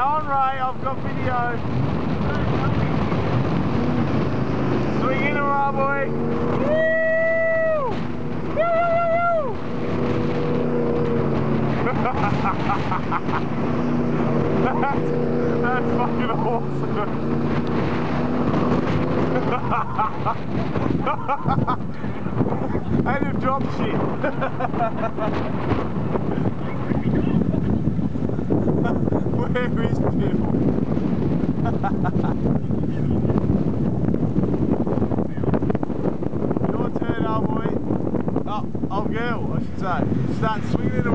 I've got video. Swing in a raw boy. Woo! That's, fucking awesome. I didn't drop shit. Where is Bill? Your turn, our boy. Oh, oh girl, I should say. Start swinging